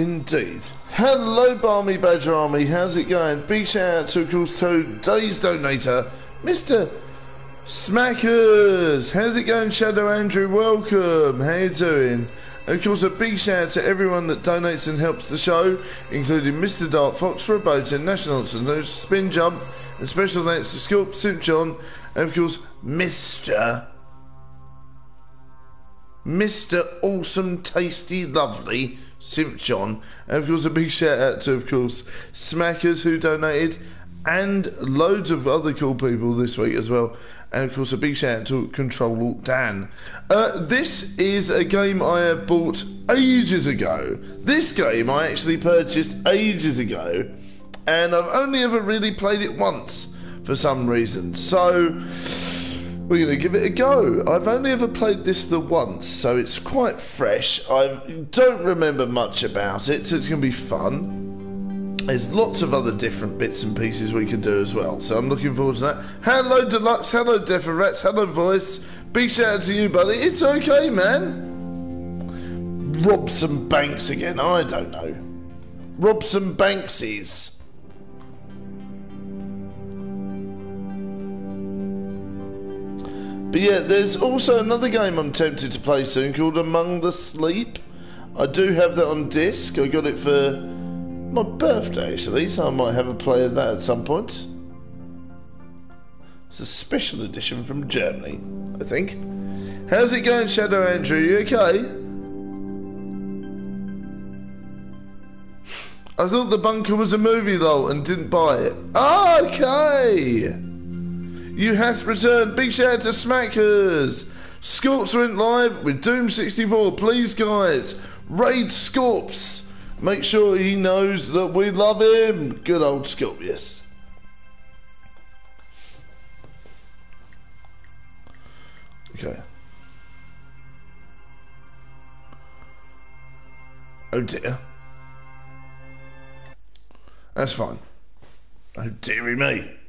Indeed. Hello, Barmy Badger Army. How's it going? Big shout out to, of course, today's donator, Mr. Smackers. How's it going, Shadow Andrew? Welcome. How you doing? Of course, a big shout out to everyone that donates and helps the show, including Mr. Dark Fox, for a boat Robotin, National News, Spin Jump, and special thanks to Sculpt, St. John, and of course, Mr. Mr. Awesome, Tasty, Lovely, Simp John. And of course, a big shout out to, of course, Smackers who donated, and loads of other cool people this week as well. And of course, a big shout out to Control Dan. Uh, this is a game I have bought ages ago. This game I actually purchased ages ago, and I've only ever really played it once for some reason. So we're going to give it a go. I've only ever played this the once, so it's quite fresh. I don't remember much about it, so it's going to be fun. There's lots of other different bits and pieces we can do as well, so I'm looking forward to that. Hello, Deluxe. Hello, Deferets. Hello, Voice. Big shout out to you, buddy. It's okay, man. Rob some banks again. I don't know. Rob some Banksies. But yeah, there's also another game I'm tempted to play soon called Among the Sleep. I do have that on disc. I got it for my birthday actually, so I might have a play of that at some point. It's a special edition from Germany, I think. How's it going, Shadow Andrew? You okay? I thought the bunker was a movie though and didn't buy it. Ah, okay. You hath returned. Big shout out to Smackers. Scorps went live with Doom 64. Please, guys, raid Scorps. Make sure he knows that we love him. Good old Scorpius. Okay. Oh dear. That's fine. Oh dearie me.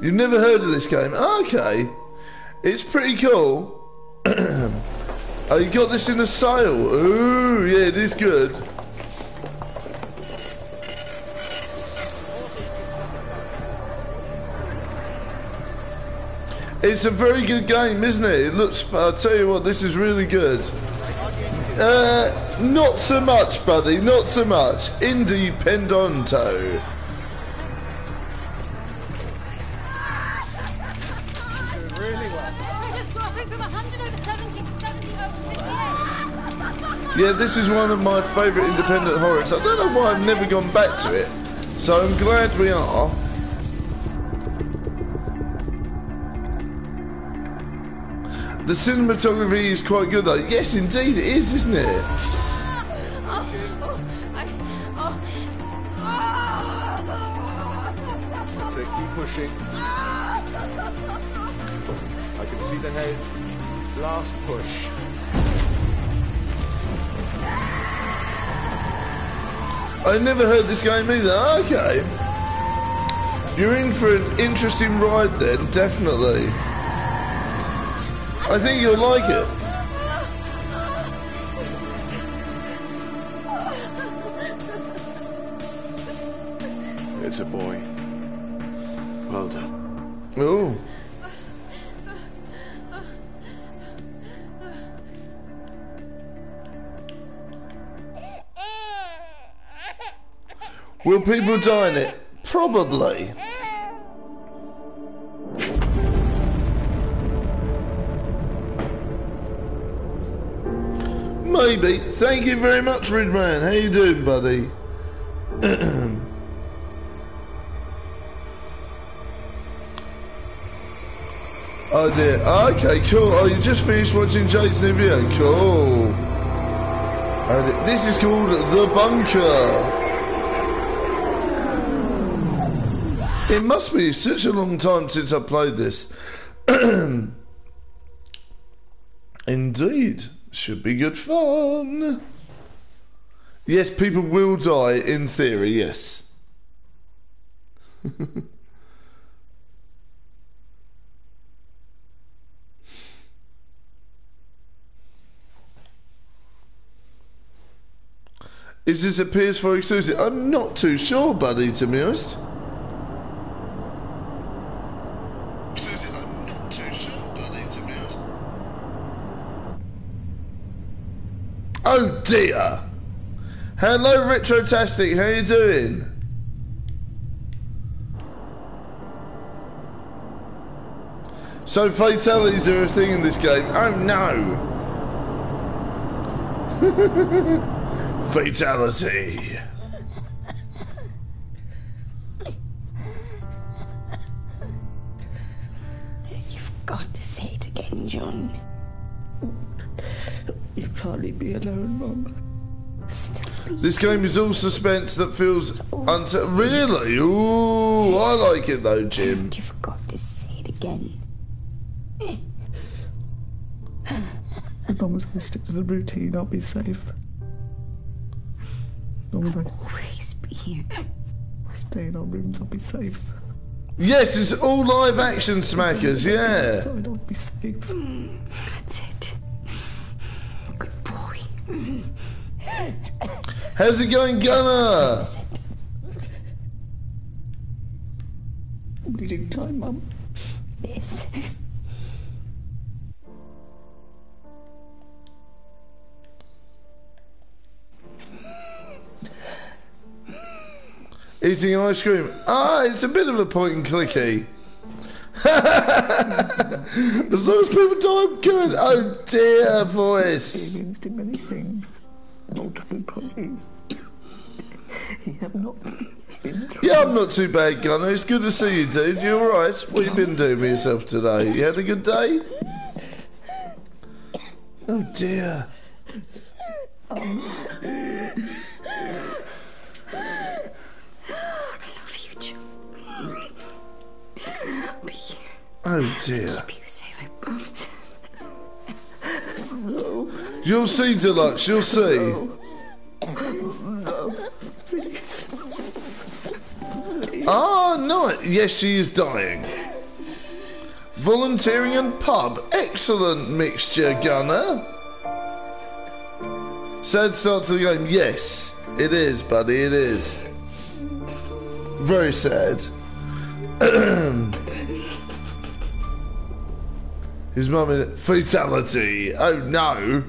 You've never heard of this game? Okay. It's pretty cool. oh, you got this in a sale. Ooh, yeah, it is good. It's a very good game, isn't it? It looks, I'll tell you what, this is really good. Uh, not so much, buddy, not so much. Independento. Yeah, this is one of my favourite independent horrors. I don't know why I've never gone back to it. So I'm glad we are. The cinematography is quite good though. Yes, indeed it is, isn't it? Keep pushing. I can see the head. Last push. I never heard this game either. Okay. You're in for an interesting ride then, definitely. I think you'll like it. It's a boy. Well done. Oh. Will people die in it? Probably. Maybe. Thank you very much, Ridman. How you doing, buddy? oh dear. Okay, cool. Oh, you just finished watching Jake's new video. Cool. This is called The Bunker. It must be such a long time since I played this. Indeed. Should be good fun. Yes, people will die in theory, yes. Is this a PS4 exclusive? I'm not too sure, buddy, to be honest. Oh dear! Hello, Retrotastic, how you doing? So fatalities are a thing in this game. Oh no! Fatality. You've got to say it again, John. You can't leave me alone, Mum. Still This game is all suspense that feels unter- really. Ooh, I like it though, Jim. you forgot to say it again. As long as I stick to the routine, I'll be safe. As long as I Always be here. stay in our rooms, I'll be safe. Yes, it's all live action smackers. Yeah. I'll be safe. Mm, that's it. Good boy. How's it going, Gunner? Is it? Bleeding time, Mum. Yes. Eating ice cream. Ah, it's a bit of a point and clicky. As long as people die, I'm good. Oh dear, voice. Experienced in many things. Multiple bodies. You have not been. Yeah, I'm not too bad, Gunner. It's good to see you, dude. You alright? What you been doing with yourself today? You had a good day? Oh dear. I Oh dear. Keep you safe, I promise. You'll see, Deluxe. You'll see. Ah, no. Yes, she is dying. Volunteering and pub. Excellent mixture, Gunner. Sad start to the game. Yes, it is, buddy. It is. Very sad. His mum in fatality. Oh no.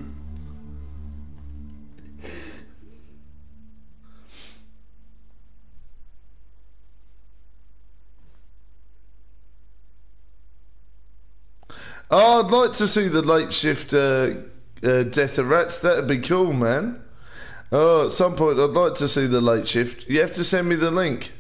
Oh, I'd like to see the late shift uh, uh, Death of Rats. That'd be cool, man. Oh, at some point, I'd like to see the late shift. You have to send me the link.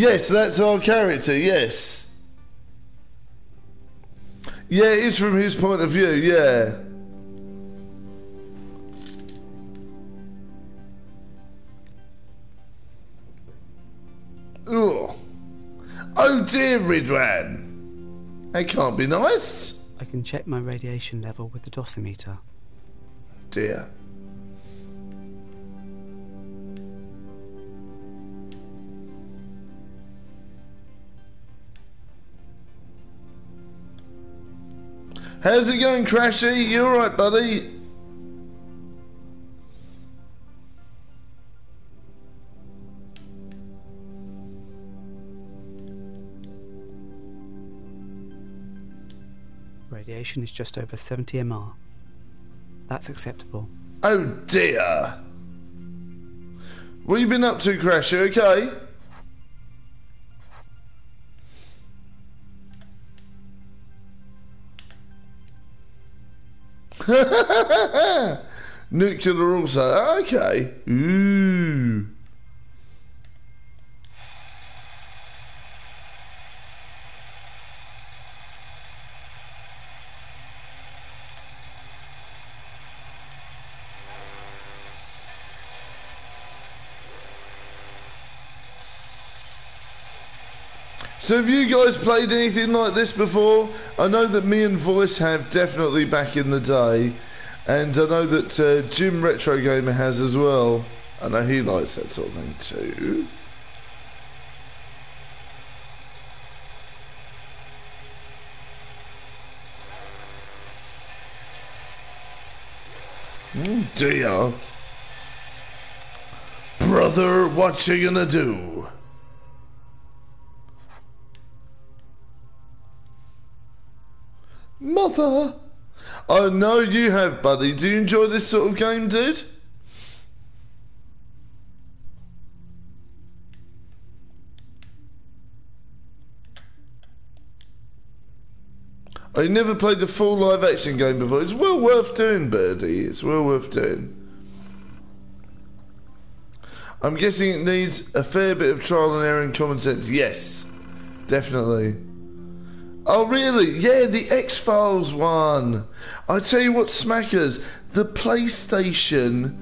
Yes, that's our character, yes. Yeah, it is from his point of view, yeah. Ugh. Oh dear, Ridwan. That can't be nice. I can check my radiation level with the dosimeter. Dear. How's it going, Crashy? You alright, buddy? Radiation is just over 70 MR. That's acceptable. Oh dear. What you been up to, Crashy? Okay? Nuclear also. Okay. Ooh. So have you guys played anything like this before? I know that me and Voice have definitely back in the day, and I know that uh, Jim Retro Gamer has as well. I know he likes that sort of thing too. Oh dear. Brother, what you gonna do? Mother! I know you have, buddy. Do you enjoy this sort of game, dude? I never played a full live action game before. It's well worth doing, Birdie. It's well worth doing. I'm guessing it needs a fair bit of trial and error and common sense. Yes, definitely. Oh, really? Yeah, the X Files one. I tell you what, Smackers, the PlayStation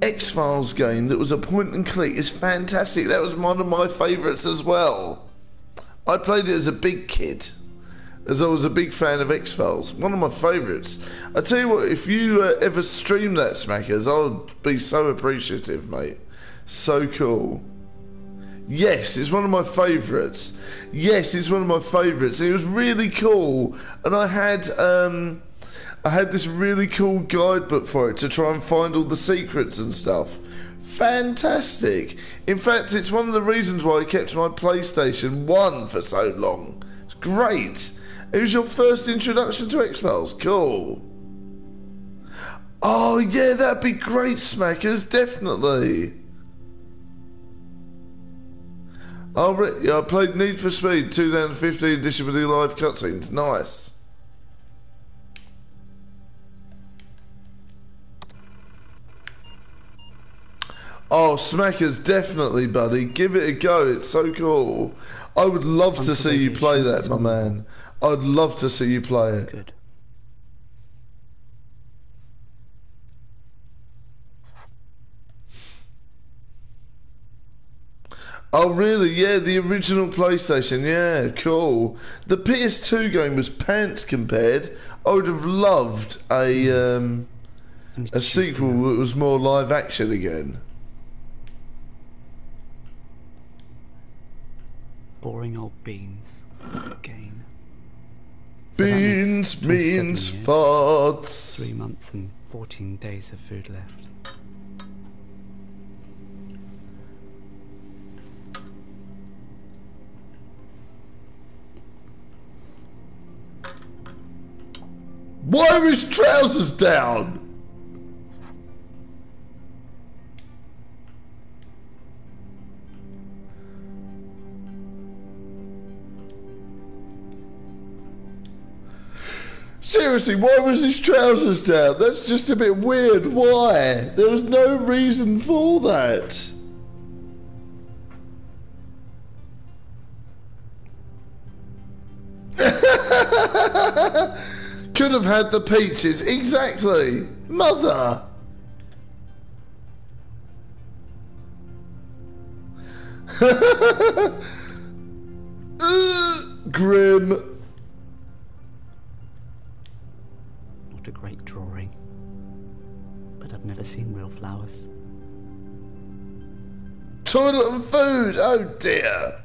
X Files game that was a point and click is fantastic. That was one of my favourites as well. I played it as a big kid, as I was a big fan of X Files. One of my favourites. I tell you what, if you uh, ever stream that, Smackers, I would be so appreciative, mate. So cool. Yes, it's one of my favourites. Yes, it's one of my favourites. It was really cool, and I had um, I had this really cool guidebook for it to try and find all the secrets and stuff. Fantastic. In fact, it's one of the reasons why I kept my PlayStation 1 for so long. It's great. It was your first introduction to X Files. Cool. Oh, yeah, that'd be great, Smackers. Definitely. Oh, re- I played Need for Speed 2015 edition with the live cutscenes. Nice. Oh, Smackers, definitely, buddy. Give it a go. It's so cool. I would love to see you play that, my man. I'd love to see you play it. Good. Oh, really? Yeah, the original PlayStation. Yeah, cool. The PS2 game was pants compared. I would have loved a um, a sequel that was more live action again. Boring old beans. Again. So Beans means farts. Three months and 14 days of food left. Why are his trousers down? Seriously, why was his trousers down? That's just a bit weird. Why? There was no reason for that. Could have had the peaches. Exactly. Mother. Uh, Grim. Not a great drawing. But I've never seen real flowers. Toilet and food. Oh dear.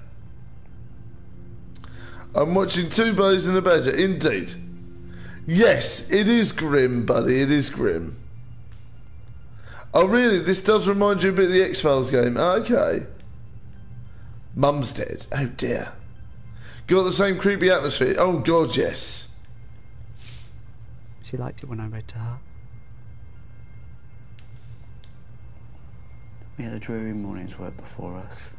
I'm watching Two Boys and a Badger. Indeed. Yes, it is grim, buddy. It is grim. Oh, really? This does remind you a bit of the X Files game. Ah, okay. Mum's dead. Oh dear. Got the same creepy atmosphere. Oh god, yes. She liked it when I read to her. We had a dreary morning's work before us.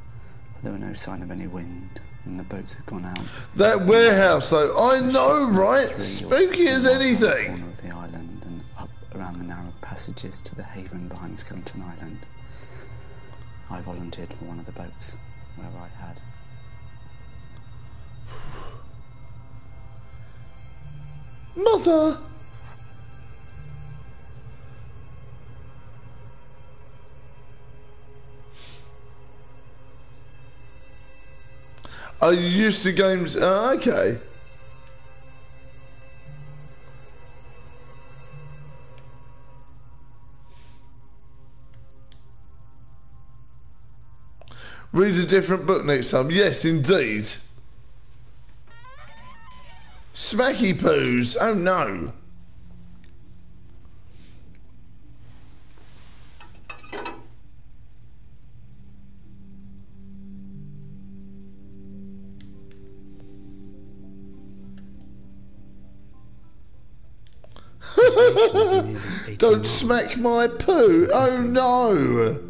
But there were no sign of any wind, and the boats had gone out. That warehouse, though. I know, right? Spooky as miles from the anything. corner of the island and up around the narrow passages to the haven behind Skeleton Island. I volunteered for one of the boats, where I had. Mother! Are you used to games? Oh, okay. Read a different book next time. Yes, indeed. Smacky poos. Oh no. Don't smack my poo. Oh no.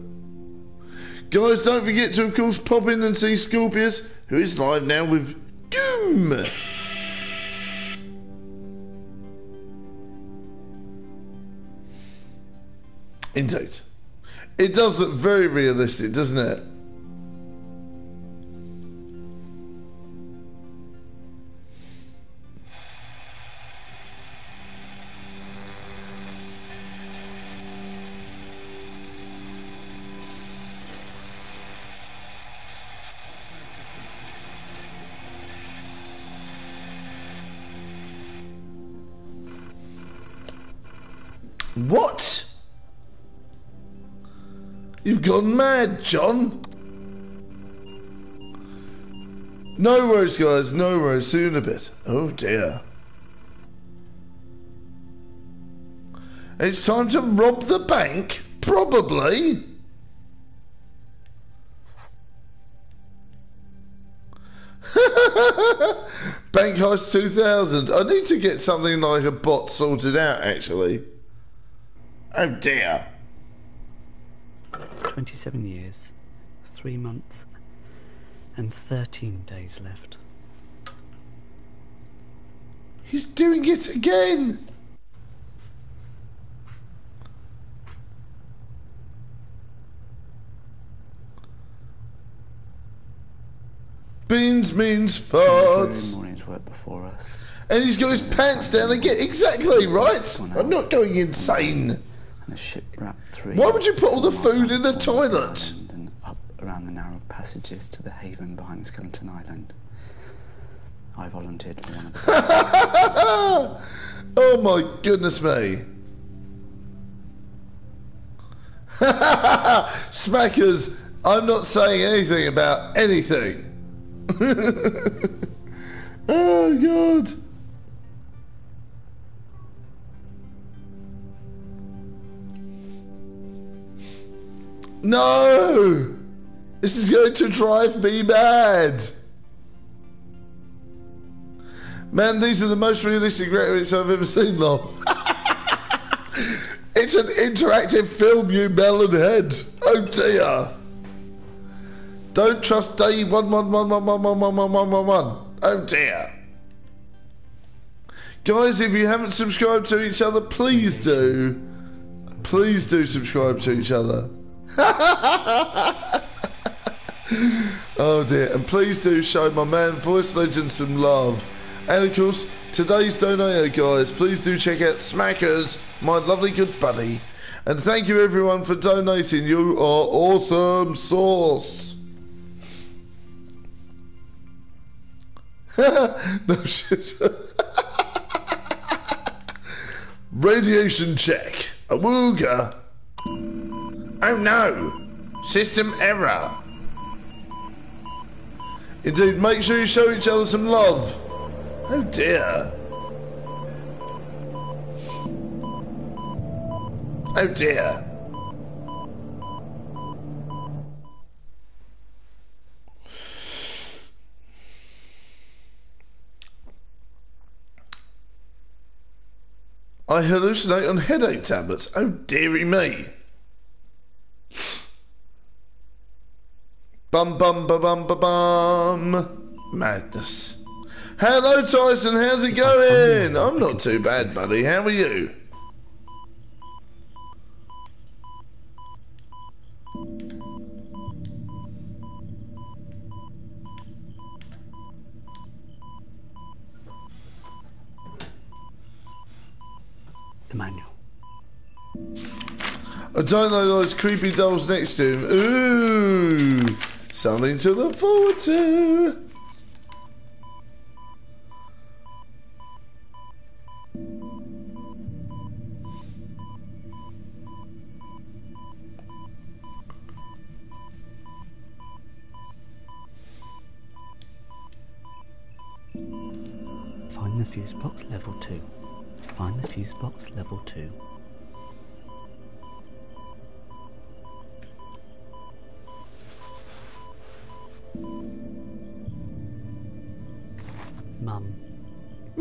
Guys, don't forget to, of course, pop in and see Scorpius, who is live now with Doom. Indeed. It does look very realistic, doesn't it? Mad, John. No worries, guys. No worries. Soon a bit. Oh dear. It's time to rob the bank? Probably. Bank Heist 2000. I need to get something like a bot sorted out, actually. Oh dear. 27 years, 3 months, and 13 days left. He's doing it again. Beans means farts. morning's work before us. And he's got his pants down again. Exactly, right? I'm not going insane. And a three. Why would you put all the food in the toilet? And up around the narrow passages to the haven behind Skeleton Island. I volunteered for one of the. oh my goodness me. Smackers, I'm not saying anything about anything. oh god. No! This is going to drive me mad. Man, these are the most realistic graphics I've ever seen, lol. it's an interactive film, you melon head. Oh dear. Don't trust day one one one one one one one one one one one. Oh dear. Guys, if you haven't subscribed to each other, please do. Please do subscribe to each other. oh dear. And please do show my man Voice Legend some love. And of course, today's donator, guys, please do check out Smackers, my lovely good buddy. And thank you everyone for donating. You are awesome sauce. no shit. Radiation check. Awooga. Oh no. System error. Indeed, make sure you show each other some love. Oh dear. Oh dear. I hallucinate on headache tablets. Oh dearie me. Bum bum ba bum ba bum. Madness. Hello Tyson, how's it going? I'm not too bad, buddy. How are you? The manual. I don't know those creepy dolls next to him. Ooh! Something to look forward to! Find the fuse box level 2. Find the fuse box level 2.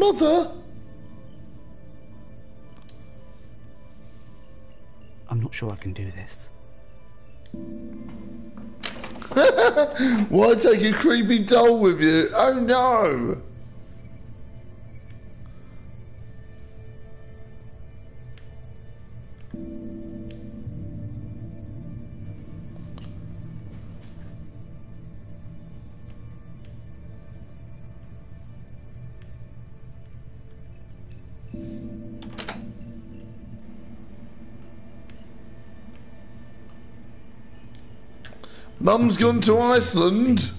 Mother? I'm not sure I can do this. Why take a creepy doll with you? Oh no! Mum's gone to Iceland.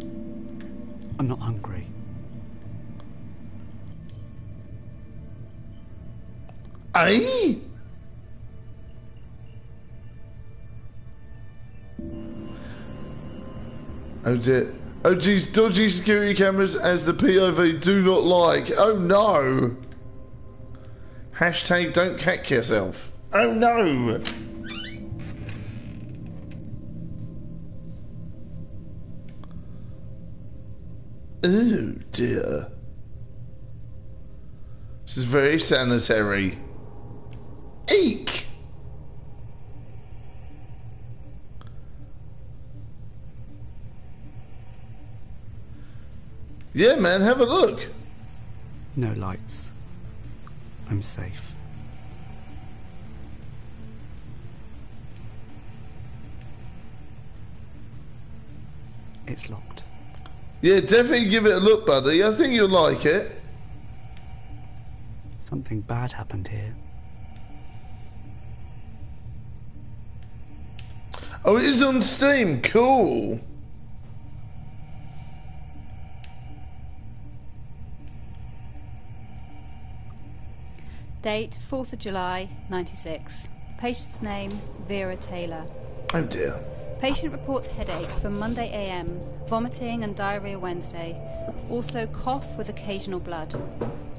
I'm not hungry. Eh? Oh dear. Oh geez, dodgy security cameras as the POV do not like. Oh no. Hashtag don't cack yourself. Oh no. Oh dear. This is very sanitary. Eek! Yeah, man, have a look. No lights. I'm safe. It's locked. Yeah, definitely give it a look, buddy. I think you'll like it. Something bad happened here. Oh, it is on Steam. Cool. Date 4th of July 96. Patient's name Vera Taylor. Oh dear. Patient reports headache from Monday AM, vomiting and diarrhea Wednesday. Also cough with occasional blood.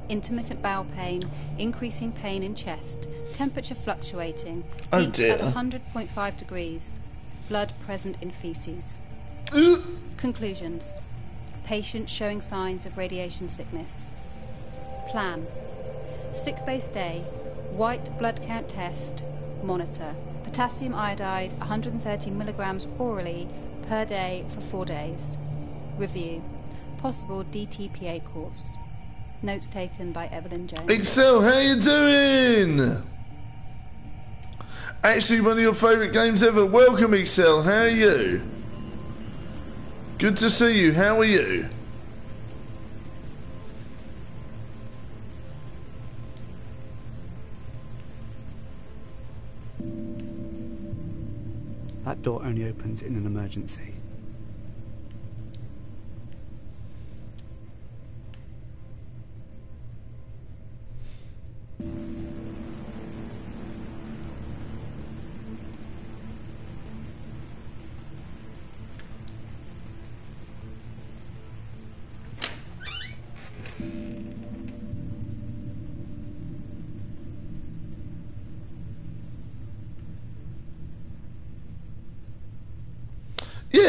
Intermittent bowel pain, increasing pain in chest, temperature fluctuating, Oh, peaks dear. at 100.5 degrees. Blood present in feces. Conclusions. Patient showing signs of radiation sickness. Plan. Sick base day. White blood count test. Monitor. Potassium iodide 130 milligrams orally per day for four days. Review. Possible DTPA course. Notes taken by Evelyn Jones. Excel, how you doing? Actually, one of your favourite games ever. Welcome, Excel. How are you? Good to see you. How are you? That door only opens in an emergency.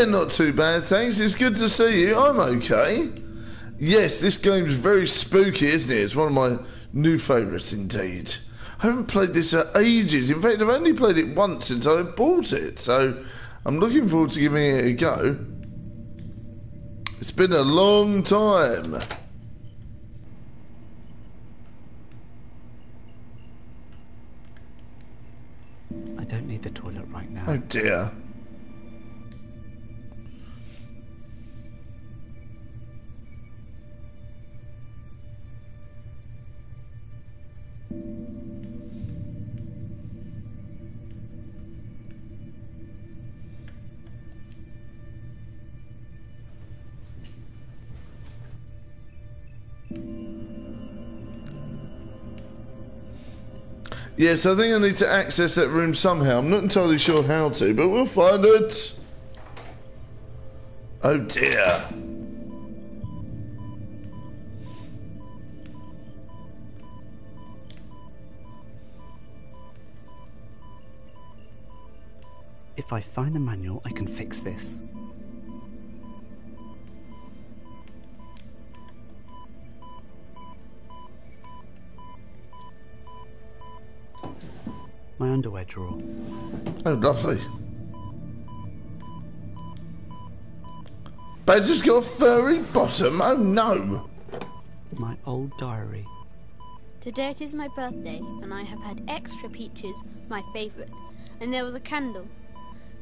Yeah, not too bad, thanks. It's good to see you. I'm okay. Yes, this game's very spooky, isn't it? It's one of my new favourites indeed. I haven't played this for ages. In fact, I've only played it once since I bought it, so I'm looking forward to giving it a go. It's been a long time. I don't need the toilet right now. Oh dear. Yes, I think I need to access that room somehow. I'm not entirely sure how to, but we'll find it. Oh dear. If I find the manual, I can fix this. My underwear drawer. Oh, lovely. Badger's got a furry bottom. Oh no. My old diary. Today it is my birthday, and I have had extra peaches, my favourite, and there was a candle.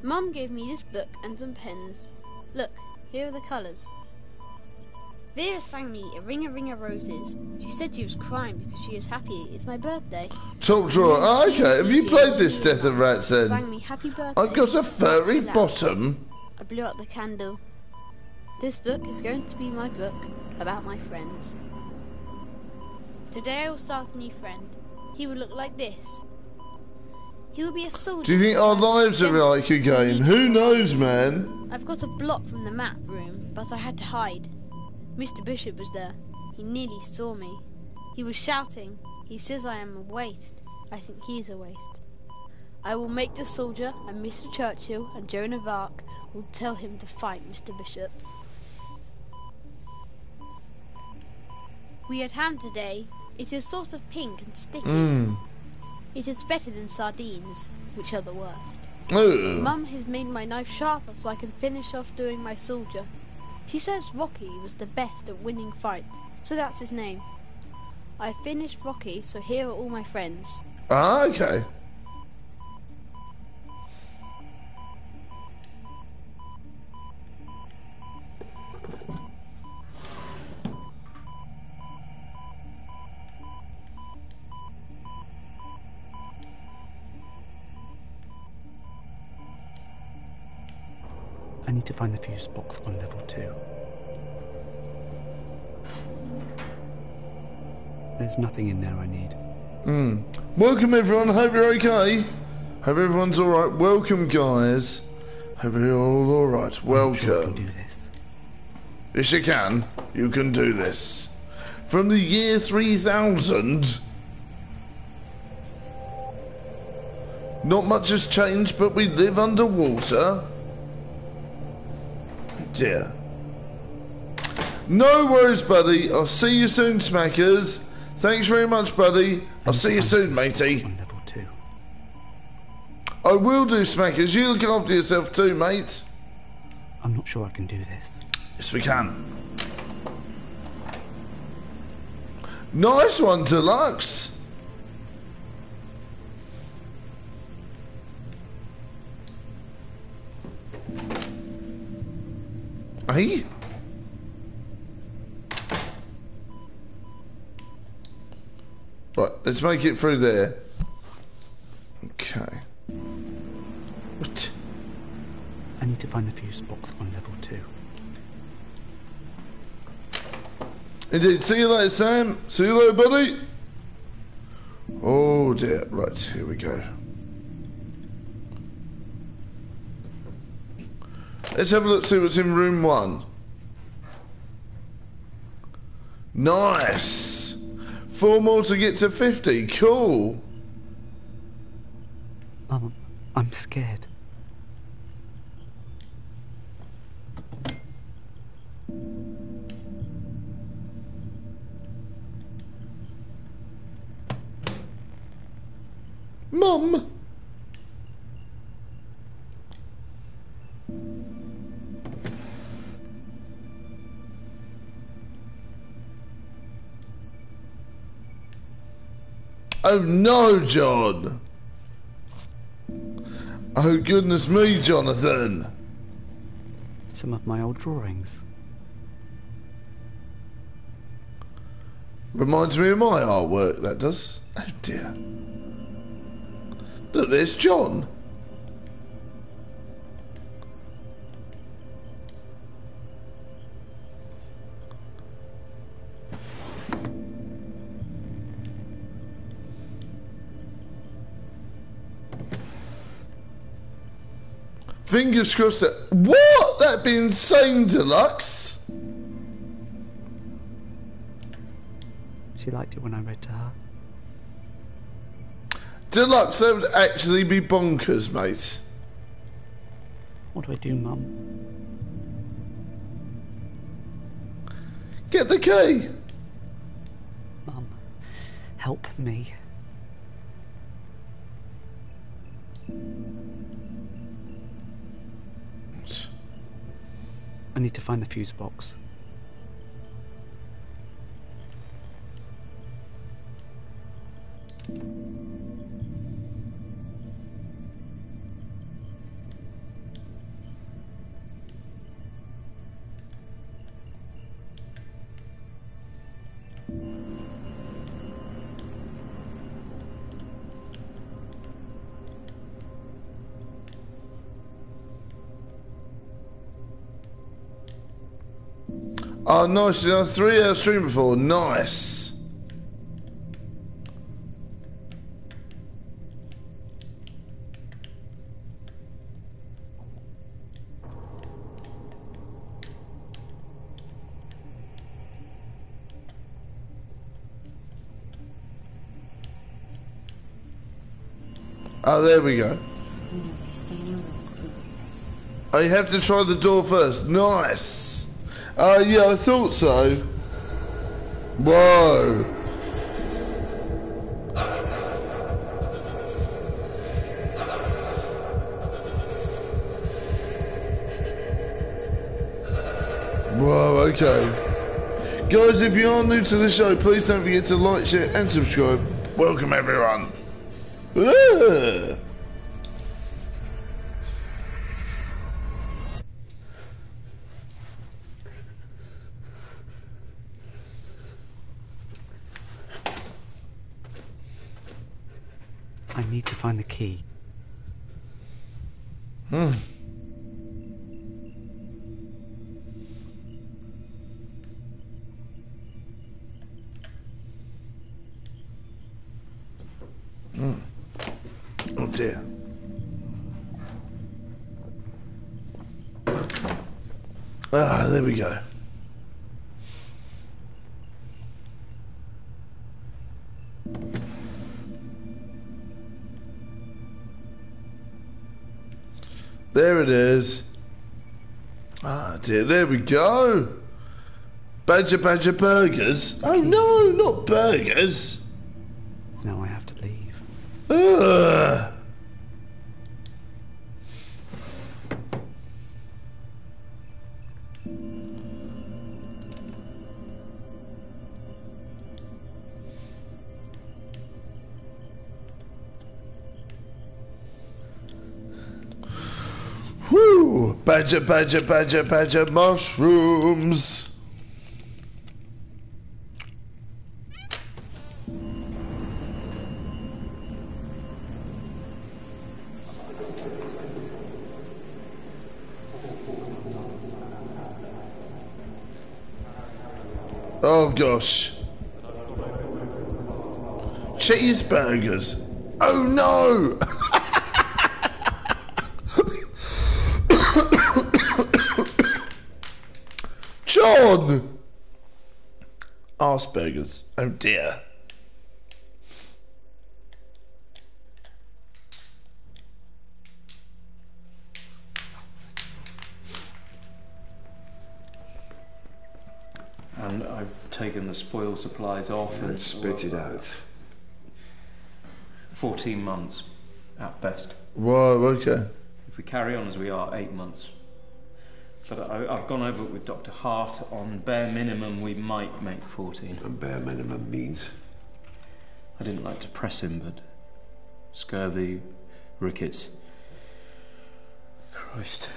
Mum gave me this book and some pens. Look, here are the colours. Vera sang me a ring a ring of roses. She said she was crying because she is happy. It's my birthday. Top drawer. Oh, okay. Have you played this Death of Rats then? Sang me happy birthday. I've got a furry bottom. I blew out the candle. This book is going to be my book about my friends. Today I will start a new friend. He will look like this. He will be a soldier. Do you think our lives are like a game? Who knows, man? I've got a block from the map room, but I had to hide. Mr. Bishop was there. He nearly saw me. He was shouting. He says I am a waste. I think he is a waste. I will make the soldier, and Mr. Churchill and Joan of Arc will tell him to fight Mr. Bishop. We had ham today. It is sort of pink and sticky. Hmm. It is better than sardines, which are the worst. Mum has made my knife sharper so I can finish off doing my soldier. She says Rocky was the best at winning fights, so that's his name. I finished Rocky, so here are all my friends. Ah, okay. Find the fuse box on level two. There's nothing in there I need. Hmm. Welcome everyone. Hope you're okay. Hope everyone's all right. Welcome, guys. Hope you're all all right. I'm sure can Welcome. do this. Yes, you can. You can do this. From the year 3000. Not much has changed, but we live underwater. Dear. No worries, buddy. I'll see you soon, Smackers. Thanks very much, buddy. I'll see you soon, matey. On level two. I will do, Smackers. You look after yourself too, mate. I'm not sure I can do this. Yes, we can. Nice one, Deluxe. Right, let's make it through there. Okay. What? I need to find the fuse box on level two. Indeed. See you later, Sam. See you later, buddy. Oh dear. Right, here we go. Let's have a look, see what's in room one. Nice. Four more to get to 50. Cool. Mum, I'm scared. Mum. Oh no, John. Oh goodness me, Jonathan. Some of my old drawings. Reminds me of my artwork, that does. Oh dear. Look, there's John. Fingers crossed that. What? That'd be insane, Deluxe. She liked it when I read to her. Deluxe, that would actually be bonkers, mate. What do I do, Mum? Get the key. Mum, help me. I need to find the fuse box. Oh, nice. You a three hour stream before. Nice. Oh, there we go. Oh, you have to try the door first. Nice. Uh, yeah, I thought so. Whoa. Whoa, okay. Guys, if you are new to the show, please don't forget to like, share, and subscribe. Welcome, everyone. We go. There it is. Ah dear, there we go. Badger Badger Burgers. Oh no, not burgers. Badger, badger, badger, badger, mushrooms. Oh gosh. Cheeseburgers. Oh no! John! Asperger's. Oh dear. And I've taken the spoil supplies off And spit it out. 14 months at best. Whoa, okay. If we carry on as we are, eight months. But I, I've gone over it with Dr. Hart. On bare minimum, we might make 14. And bare minimum means I didn't like to press him, but scurvy, rickets. Christ.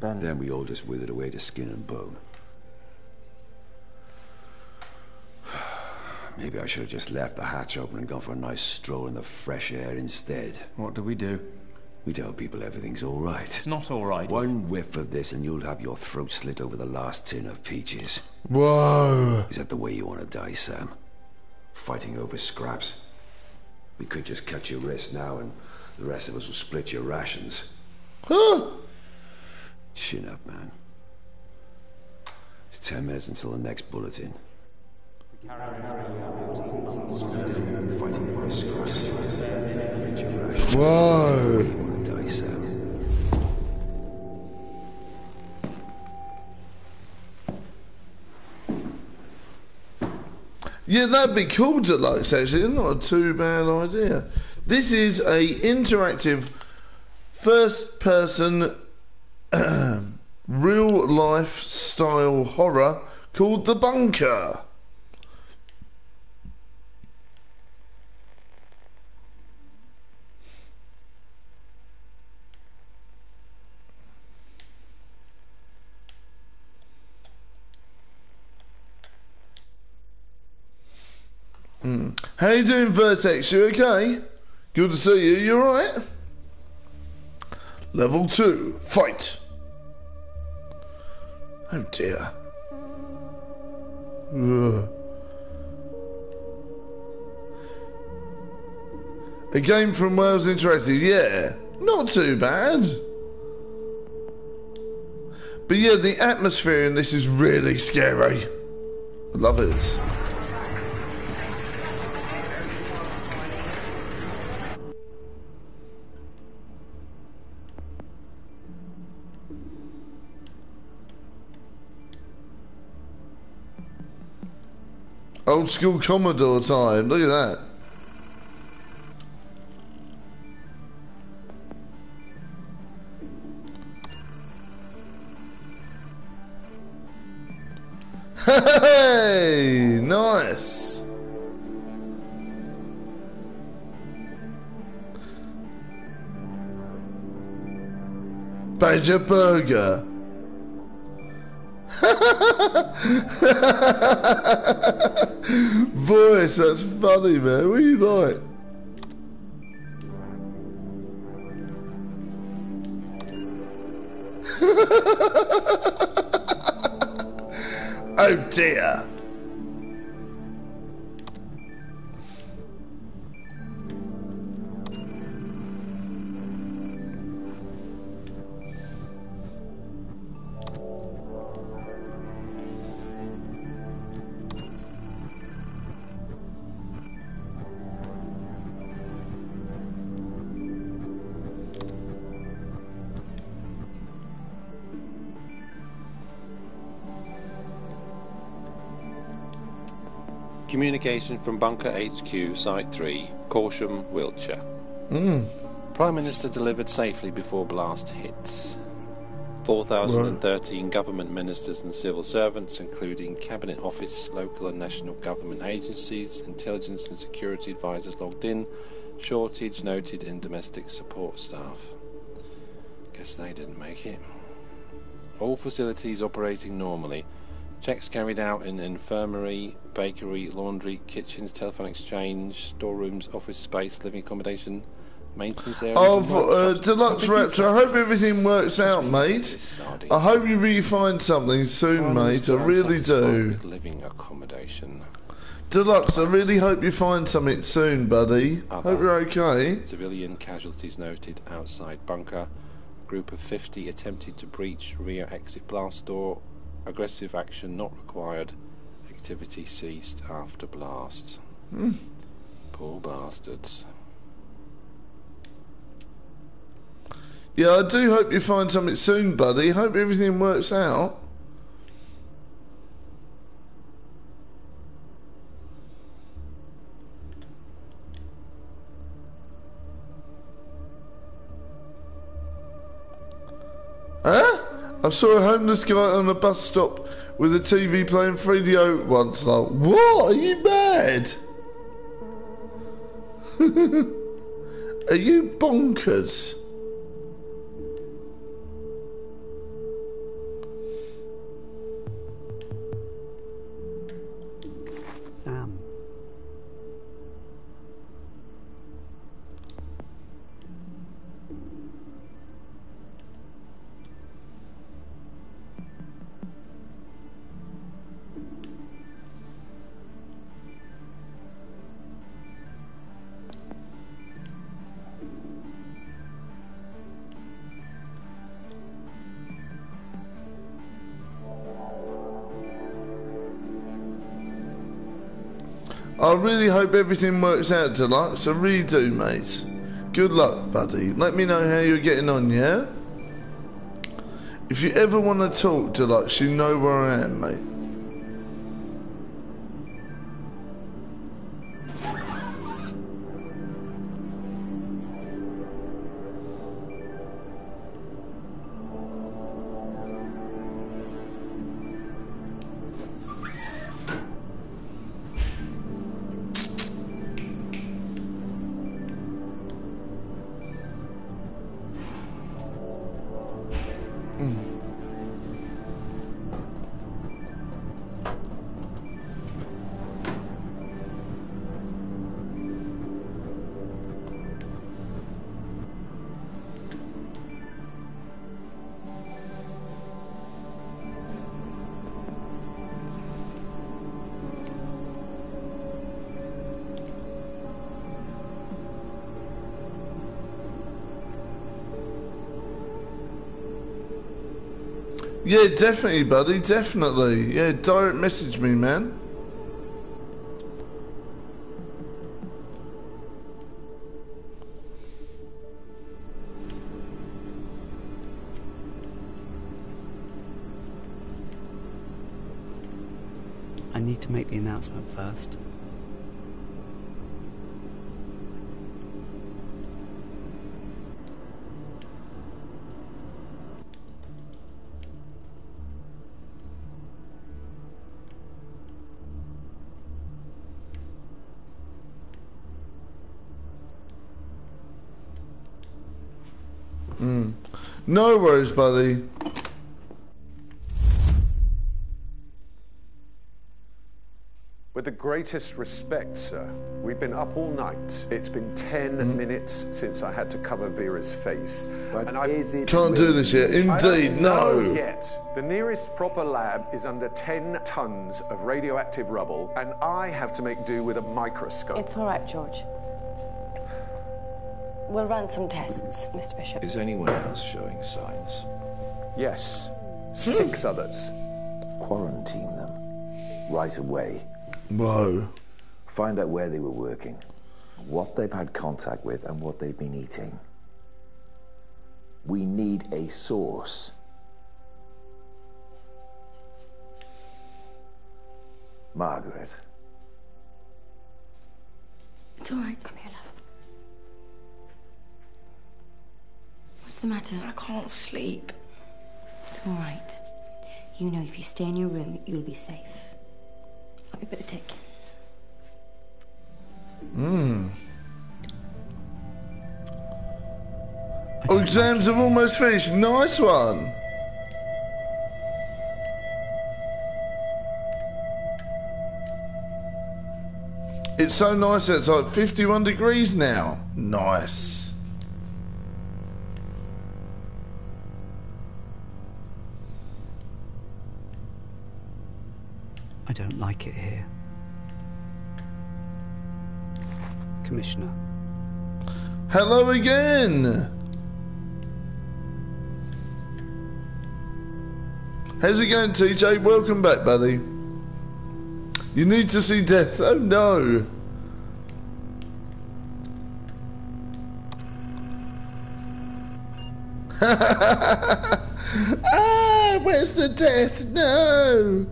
then we all just withered away to skin and bone. Maybe I should have just left the hatch open and gone for a nice stroll in the fresh air instead. What do we do? We tell people everything's all right. It's not all right. One whiff of this and you'll have your throat slit over the last tin of peaches. Whoa. Is that the way you want to die, Sam? Fighting over scraps? We could just cut your wrist now and the rest of us will split your rations. Huh? Chin up, man. It's ten minutes until the next bulletin. Fighting for his scratch. Rich and rash. Whoa. Yeah, that'd be cool, Deluxe, actually. Not a too bad idea. This is a interactive first person real life style horror called The Bunker. How you doing, Vertex? You okay? Good to see you. You alright? Level 2. Fight. Oh dear. Ugh. A game from Wales Interactive, yeah. Not too bad. But yeah, the atmosphere in this is really scary. I love it. Old school Commodore time. Look at that. Hey, nice. Badger Burger. Voice, that's funny, man. What are you like? oh dear. Communication from Bunker HQ, Site 3, Corsham, Wiltshire. Mm. Prime Minister delivered safely before blast hits. 4,013 government ministers and civil servants, including Cabinet Office, local and national government agencies, intelligence and security advisors logged in, shortage noted in domestic support staff. Guess they didn't make it. All facilities operating normally. Checks carried out in infirmary, bakery, laundry, kitchens, telephone exchange, storerooms, office space, living accommodation, maintenance areas. Oh, uh. Deluxe Raptor, I hope everything works out, mate. I hope you really find something soon, mate. I really do. Living accommodation. Deluxe, I really hope you find something soon, buddy. Other Hope you're okay. Civilian casualties noted outside bunker. Group of 50 attempted to breach rear exit blast door. Aggressive action not required. Activity ceased after blast. Hmm. Poor bastards. Yeah, I do hope you find something soon, buddy. Hope everything works out. Huh? I saw a homeless guy on a bus stop with a TV playing 3DO once. Like, what? Are you mad? Are you bonkers? I really hope everything works out, Deluxe. I really do, mate. Good luck, buddy. Let me know how you're getting on, yeah? If you ever want to talk, Deluxe, you know where I am, mate. Yeah, definitely, buddy. Definitely. Yeah, direct message me, man. I need to make the announcement first. No worries, buddy. With the greatest respect, sir, we've been up all night. It's been 10 mm-hmm. minutes since I had to cover Vera's face. But and I is it Can't do this yet. I don't Indeed, know no. Yet. The nearest proper lab is under 10 tons of radioactive rubble, and I have to make do with a microscope. It's all right, George. We'll run some tests, Mr. Bishop. Is anyone else showing signs? Yes, six hmm. others. Quarantine them. Right away. Whoa. Find out where they were working, what they've had contact with, and what they've been eating. We need a source. Margaret. It's all right. Come here, love. What's the matter? I can't sleep. It's all right. You know, if you stay in your room, you'll be safe. I'll be a bit of tick. Hmm. Oh, exams have almost finished. Nice one. It's so nice outside. 51 degrees now. Nice. I don't like it here. Commissioner. Hello again. How's it going, TJ? Welcome back, buddy. You need to see death. Oh no. ah, where's the death? No.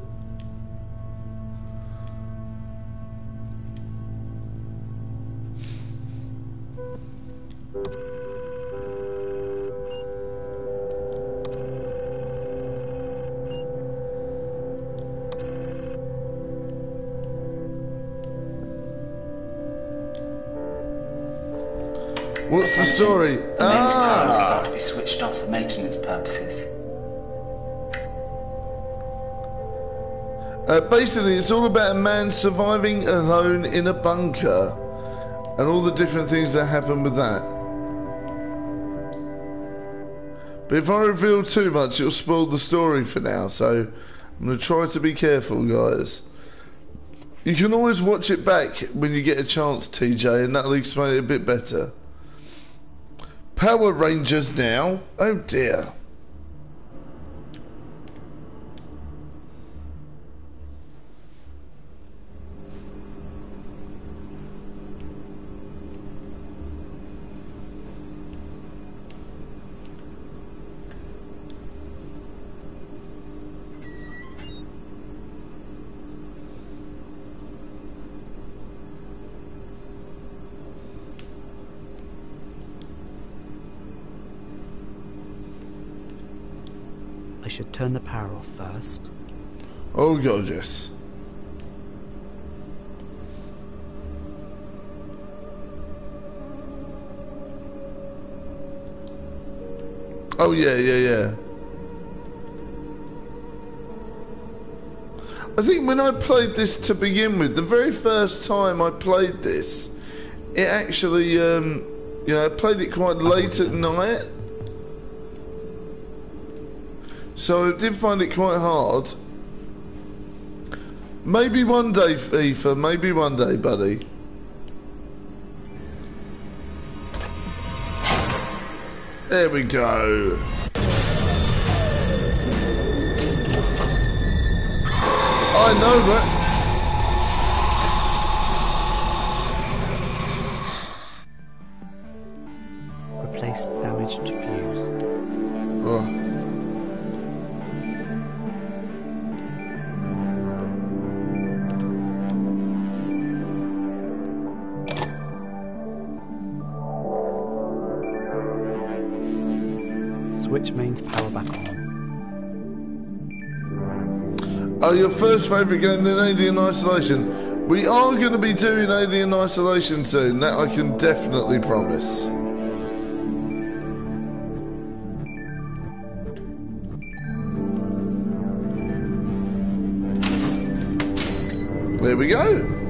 What's the story? The mains power is Ah, about to be switched off for maintenance purposes. uh, basically, it's all about a man surviving alone in a bunker and all the different things that happen with that. But if I reveal too much, it'll spoil the story for now, so I'm going to try to be careful, guys. You can always watch it back when you get a chance, TJ, and that'll explain it a bit better. Power Rangers now. Oh dear. Should turn the power off first. Oh god, yes. Oh yeah, yeah, yeah. I think when I played this to begin with, the very first time I played this, it actually, um, you know, I played it quite late at night. So I did find it quite hard. Maybe one day, Aoife, maybe one day, buddy. There we go. I know that. Oh, your first favourite game, then Alien Isolation. We are going to be doing Alien Isolation soon. That I can definitely promise. There we go.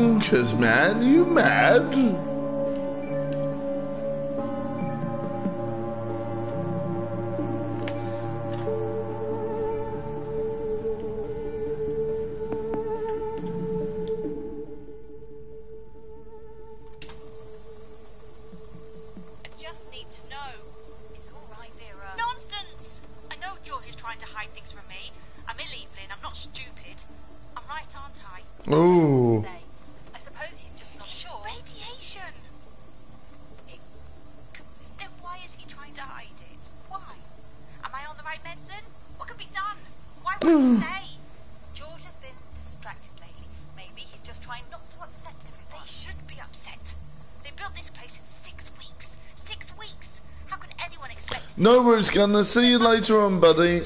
Bonkers, man? You mad? Worries, gonna see you later on, buddy.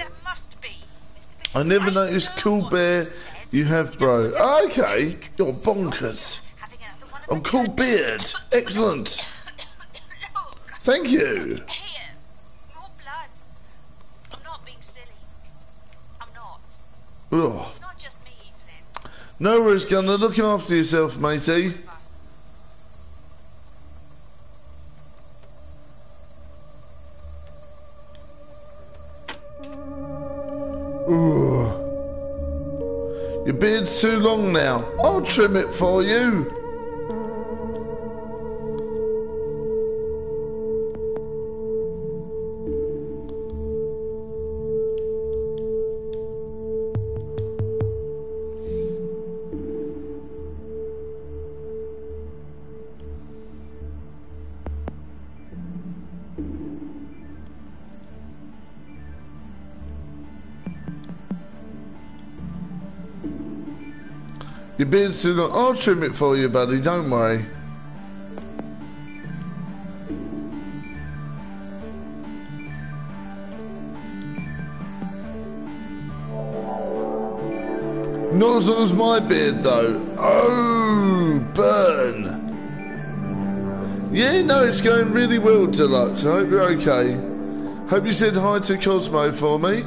I never noticed cool bear you have, bro. Okay, you're bonkers. I'm cool beard. Excellent. Thank you. More blood. I'm not being silly. I'm not. Ugh. It's not just me, Evelyn. No worries, Gunner. Look after yourself, matey. Too long now. I'll trim it for you. Your beard's too long. I'll trim it for you, buddy. Don't worry. As my beard, though. Oh, burn. Yeah, no, it's going really well, Deluxe. I hope you're okay. Hope you said hi to Cosmo for me.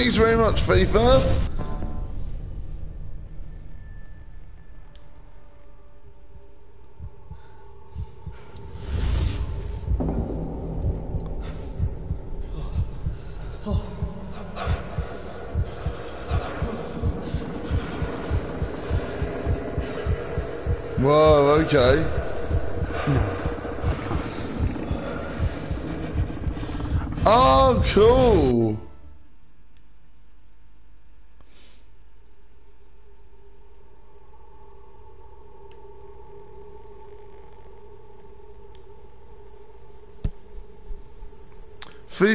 Thanks very much, FIFA.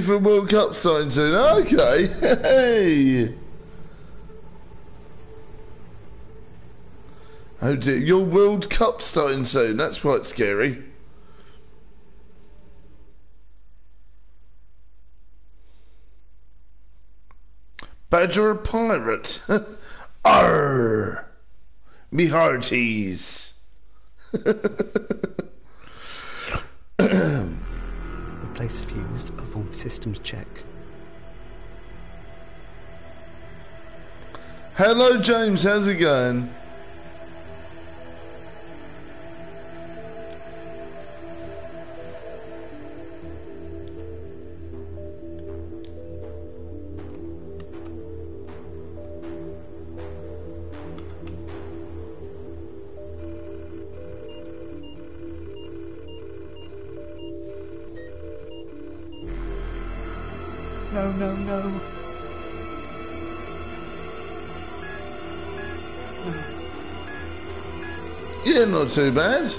FIFA World Cup starting soon. Okay. Hey. Oh dear, your World Cup starting soon. That's quite scary. Badger a pirate. Arr! Me hearties. Replace fuse, perform systems check. Hello, James. How's it going? Too bad.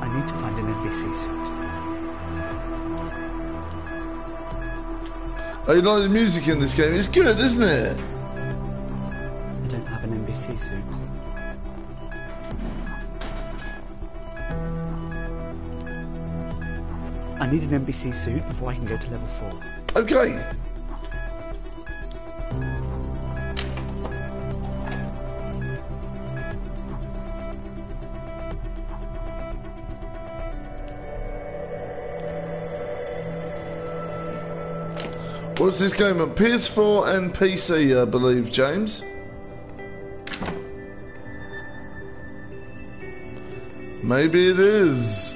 I need to find an NBC suit. Oh, you like the music in this game? It's good, isn't it? I don't have an NBC suit. I need an NBC suit before I can go to level 4. Okay. What's this game on PS4 and PC, I believe, James? Maybe it is.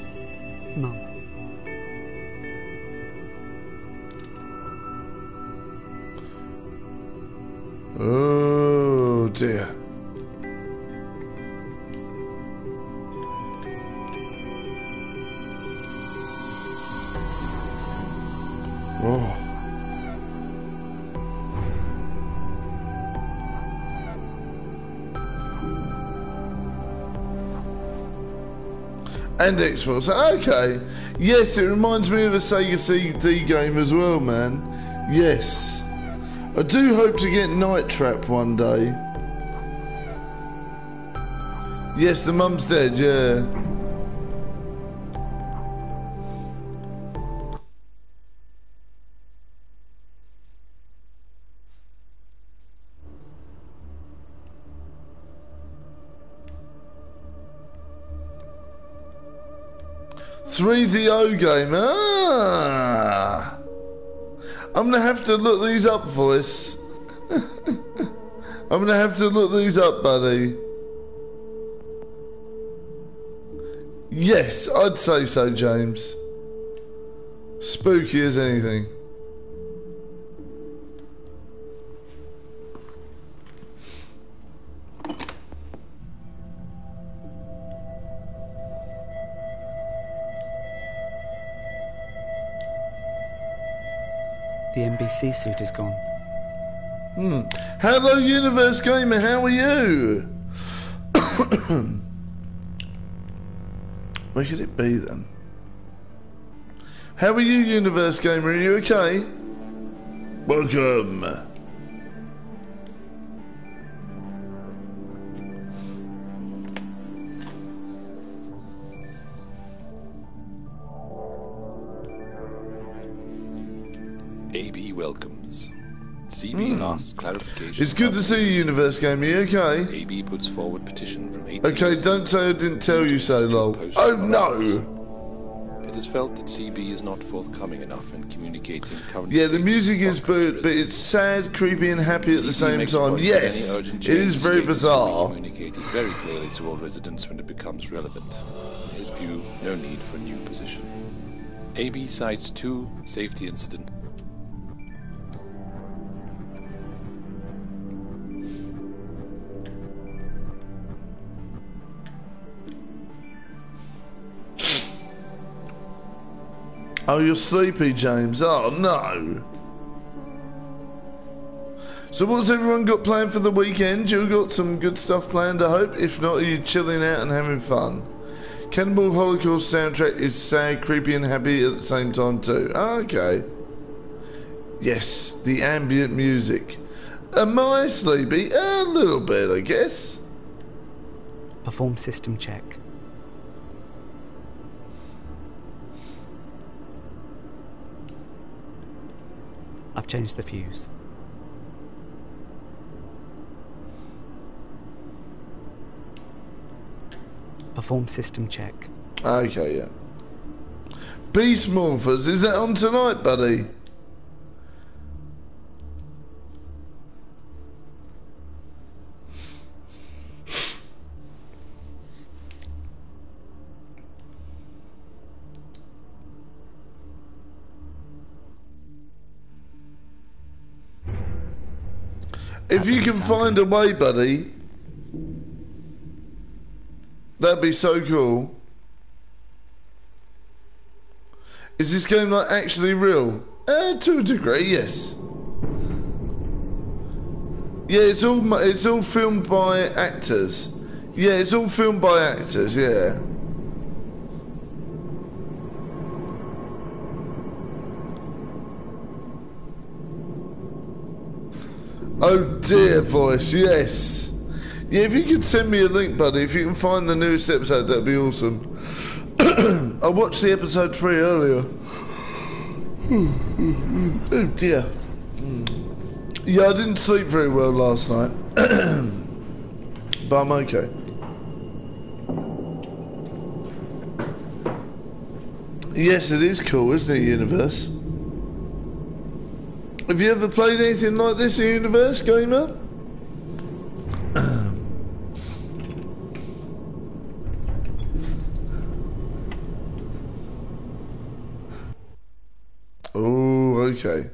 And Xbox. Okay. Yes, it reminds me of a Sega CD game as well, man. Yes. I do hope to get Night Trap one day. Yes, the mum's dead, yeah. Three DO game. Ah. I'm gonna have to look these up, voice. I'm gonna have to look these up, buddy. Yes, I'd say so, James. Spooky as anything. The NBC suit is gone. Hmm. Hello, Universe Gamer. How are you? Where could it be then? How are you, Universe Gamer? Are you okay? Welcome. AB. CB asks clarification. It's good to see you, Universe Game. You okay? AB puts forward petition from 18 Okay, don't say I didn't tell you so, lol. Oh no! It is felt that CB is not forthcoming enough in communicating current. Yeah, the music is but but it's sad, creepy, and happy at the same time. point that any Yes, it is very status will be bizarre. Communicated very clearly to all residents when it becomes relevant. In his view, no need for new position. AB cites two safety incidents. Oh, you're sleepy, James. Oh no. So what's everyone got planned for the weekend? You got some good stuff planned, I hope. If not, are you chilling out and having fun? Cannibal Holocaust soundtrack is sad, creepy, and happy at the same time too. Okay. Yes, the ambient music. Am I sleepy? A little bit, I guess. Perform system check. I've the fuse. Perform system check. Okay, yeah. Beast Morphers, is that on tonight, buddy? If you can find a way, buddy, that'd be so cool. Is this game like actually real? Uh, to a degree, yes. Yeah, it's all it's all filmed by actors. Yeah, it's all filmed by actors. Yeah. Oh dear, voice. Yes. Yeah, if you could send me a link, buddy, if you can find the newest episode, that'd be awesome. I watched the episode three earlier. oh dear. Yeah, I didn't sleep very well last night. but I'm okay. Yes, it is cool, isn't it, Universe? Have you ever played anything like this in Universe, Gamer? oh, okay.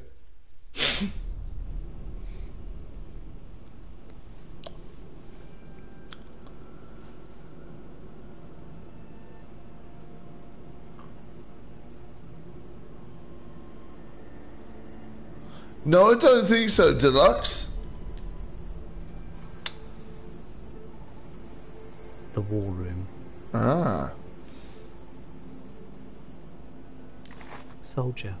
No, I don't think so, Deluxe. The war room. Ah. Soldier.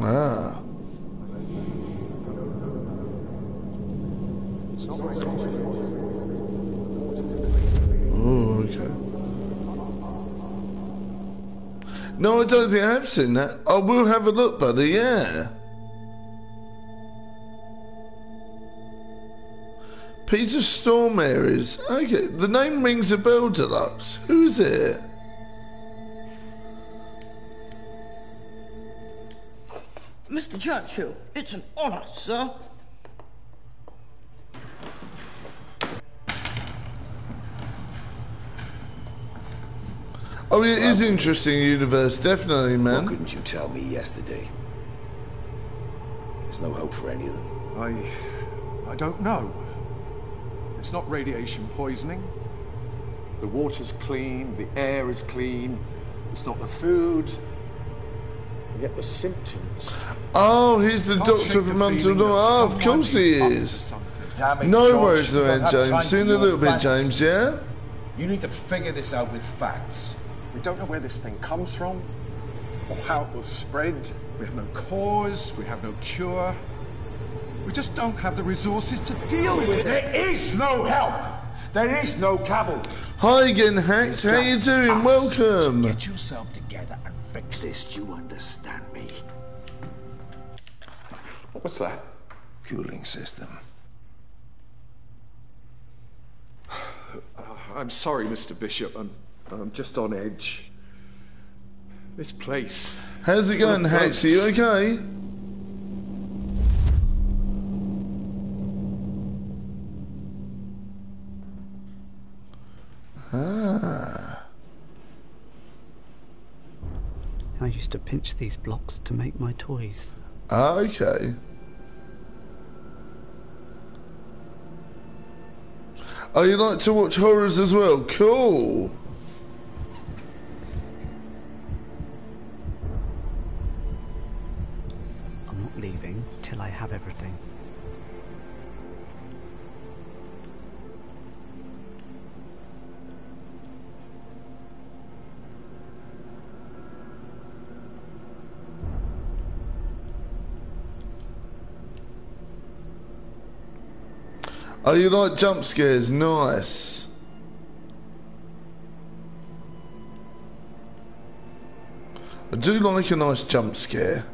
Ah. No, I don't think I have seen that. Oh, I will have a look, buddy, yeah. Peter Stormare. Okay, the name rings a bell, Deluxe. Who's it? Mr. Churchill, it's an honour, sir. Oh, it is interesting, universe, definitely, man. Why couldn't you tell me yesterday? There's no hope for any of them. I. I don't know. It's not radiation poisoning. The water's clean, the air is clean, it's not the food. And yet the symptoms. Oh, he's the doctor shake from the Until Dawn. Oh, of course he is up to is. something. Damn it, No George, worries, you though, James. time See you in for a your little bit, fantasies. James, yeah? You need to figure this out with facts. We don't know where this thing comes from or how it will spread. We have no cause, we have no cure. We just don't have the resources to deal with it. There is no help. There is no cabal. Hi again, Hacked. How you doing? Welcome. Get yourself together and fix this. Do you understand me? What's that? Cooling system. Uh, I'm sorry, Mr. Bishop. I'm, I'm just on edge. This place. How's it going, of Hacks? Are you ghosts. okay? Ah. I used to pinch these blocks to make my toys. Ah, okay. Oh, you like to watch horrors as well? Cool. Oh, you like jump scares? Nice. I do like a nice jump scare.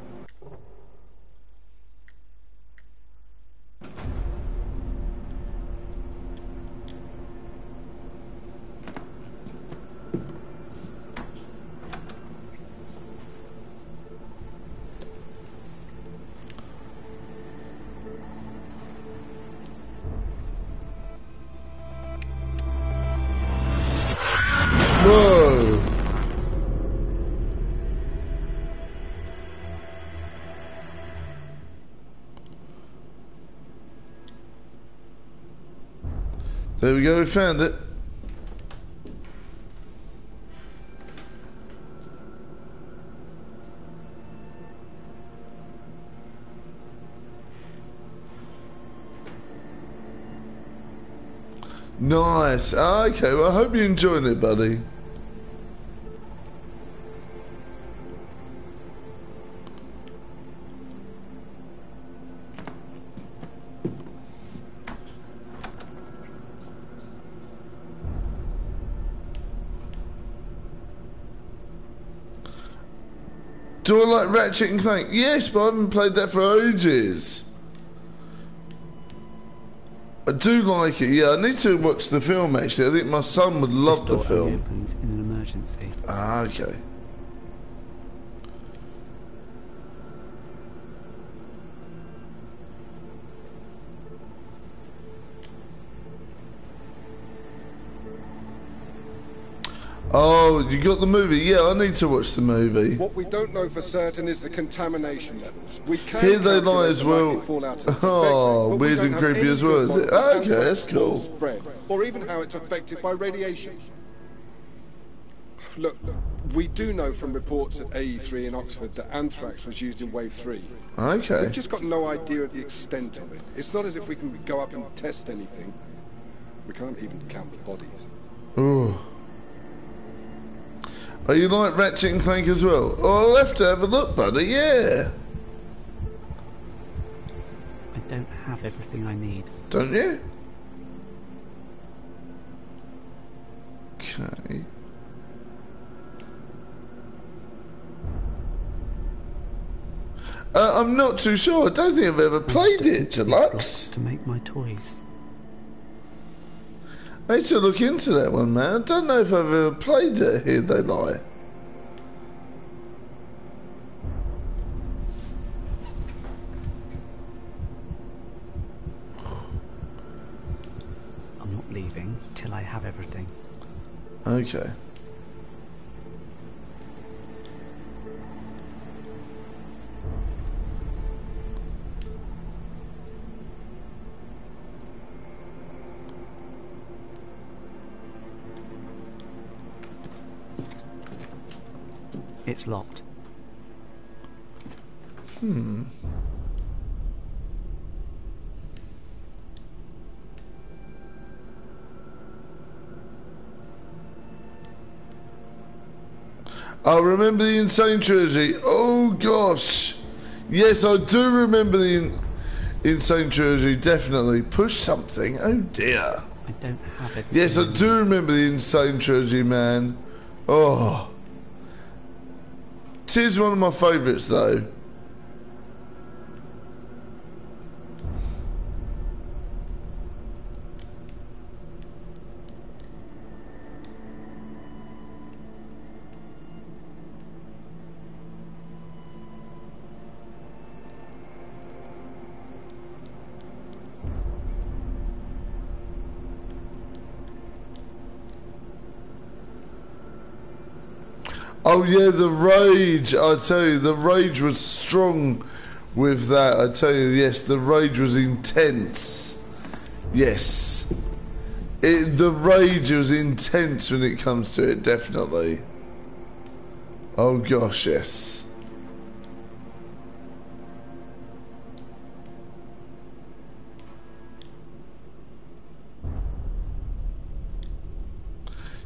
Found it. Nice. Okay, well, I hope you're enjoying it, buddy. Do I like Ratchet and Clank? Yes, but I haven't played that for ages. I do like it, yeah. I need to watch the film actually. I think my son would love the film. opens in an emergency. Ah, okay. Oh, you got the movie? Yeah, I need to watch the movie. What we don't know for certain is the contamination levels. We can Here they lie as well. Oh, effects, but we weird and creepy as well, is it? Okay, that's cool. Spread, or even how it's affected by radiation. Look, look, we do know from reports at AE3 in Oxford that anthrax was used in Wave 3. Okay. We've just got no idea of the extent of it. It's not as if we can go up and test anything. We can't even count the bodies. Ooh. Oh, you like Ratchet and Clank as well? Oh, I'll have to have a look, buddy, yeah. I don't have everything I need. Don't you? Okay. Uh, I'm not too sure. I don't think I've ever played it, Deluxe. To make my toys. I need to look into that one, man. I don't know if I've ever played it. Here they lie. I'm not leaving till I have everything. Okay. It's locked. Hmm. I remember the N. Sane Trilogy. Oh gosh. Yes, I do remember the. In- N. Sane Trilogy, definitely. Push something. Oh dear. I don't have it. Yes, I do remember the N. Sane Trilogy, man. Oh. Tis one of my favourites, though. Oh yeah, the rage! I tell you, the rage was strong with that. I tell you, yes, the rage was intense. Yes, it, the rage was intense when it comes to it. Definitely. Oh gosh, yes.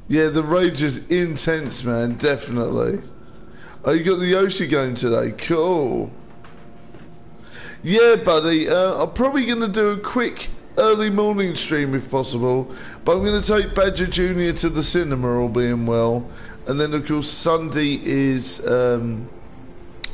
Yeah, the rage is intense, man. Definitely. Oh, you got the Yoshi game today. Cool. Yeah, buddy. Uh, I'm probably going to do a quick early morning stream if possible. But I'm going to take Badger Jr. to the cinema, all being well. And then, of course, Sunday is um,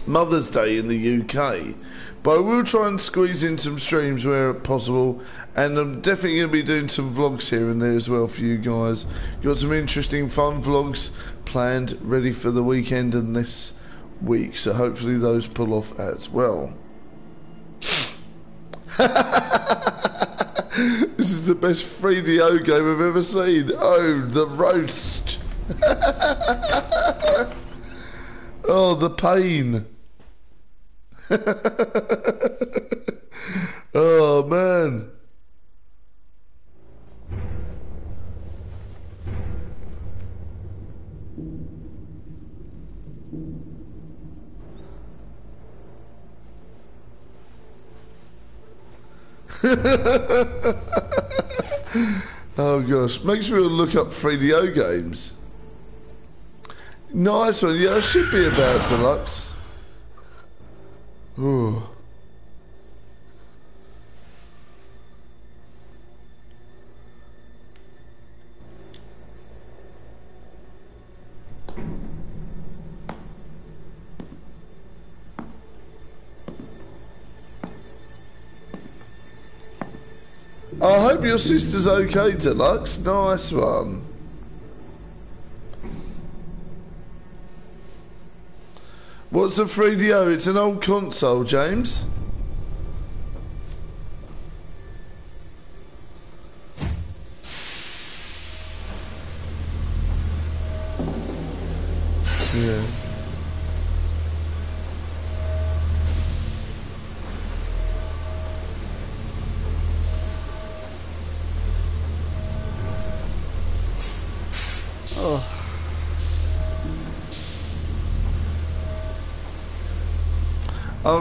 Mother's Day in the UK. But I will try and squeeze in some streams where possible, and I'm definitely going to be doing some vlogs here and there as well for you guys. Got some interesting, fun vlogs planned, ready for the weekend and this week, so hopefully those pull off as well. this is the best 3DO game I've ever seen. Oh, the roast. oh, the pain. oh man. oh gosh, me want to look up 3DO games. Nice one, yeah, I should be about deluxe. Sister's okay, Deluxe. Nice one. What's a 3DO? It's an old console, James.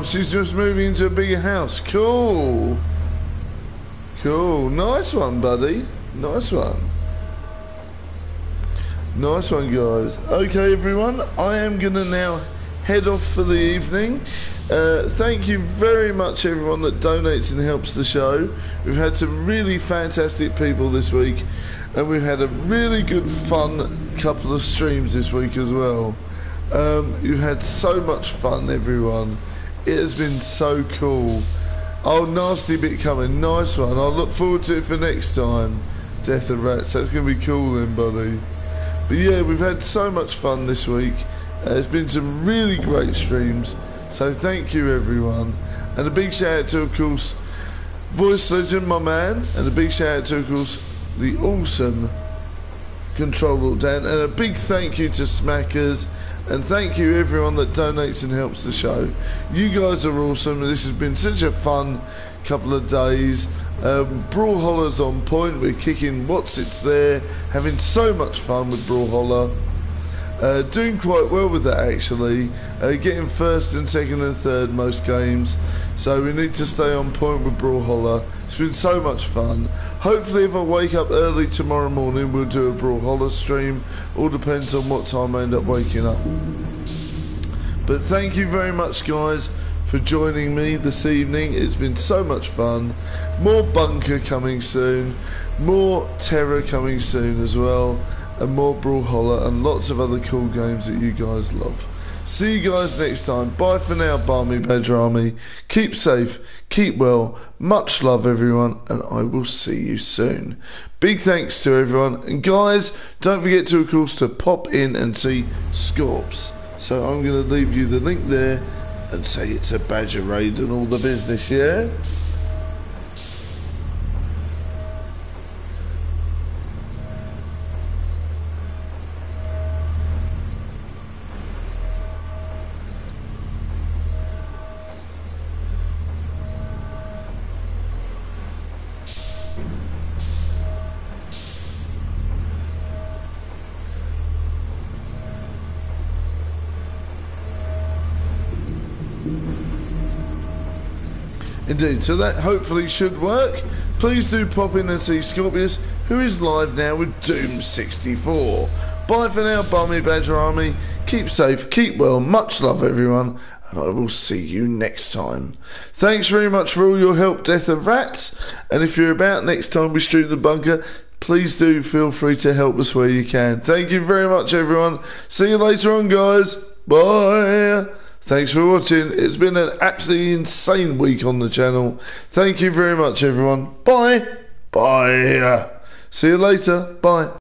She's just moving into a bigger house. Cool. Cool. Nice one, buddy. Nice one. Nice one, guys. Okay, everyone. I am going to now head off for the evening. Uh, thank you very much, everyone that donates and helps the show. We've had some really fantastic people this week, and we've had a really good, fun couple of streams this week as well. Um, you've had so much fun, everyone. It has been so cool. Oh, nasty bit coming. Nice one. I'll look forward to it for next time. Death of Rats. That's going to be cool then, buddy. But yeah, we've had so much fun this week. Uh, it's been some really great streams. So thank you, everyone. And a big shout out to, of course, Voice Legend, my man. And a big shout out to, of course, the awesome Control Dan. And a big thank you to Smackers. And thank you everyone that donates and helps the show. You guys are awesome. This has been such a fun couple of days. Um, Brawlhalla's on point. We're kicking what's it's there. Having so much fun with Brawlhalla. Uh, doing quite well with that actually. Uh, getting first and second and third most games. So we need to stay on point with Brawlhalla. It's been so much fun. Hopefully if I wake up early tomorrow morning we'll do a Brawlhalla stream. All depends on what time I end up waking up. But thank you very much guys for joining me this evening. It's been so much fun. More bunker coming soon, more terror coming soon as well, and more Brawlhalla and lots of other cool games that you guys love. See you guys next time. Bye for now, Barmy Badger Army. Keep safe, keep well. Much love, everyone, and I will see you soon. Big thanks to everyone. And guys, don't forget to, of course, to pop in and see Scorps. So I'm going to leave you the link there and say it's a Badger raid and all the business, yeah? Indeed, so that hopefully should work. Please do pop in and see Scorpius, who is live now with Doom 64. Bye for now, Barmy Badger Army. Keep safe, keep well, much love everyone, and I will see you next time. Thanks very much for all your help, Death of Rats, and if you're about next time we stream the bunker, please do feel free to help us where you can. Thank you very much, everyone. See you later on, guys. Bye. Thanks for watching. It's been an absolutely insane week on the channel. Thank you very much, everyone. Bye. Bye. See you later. Bye.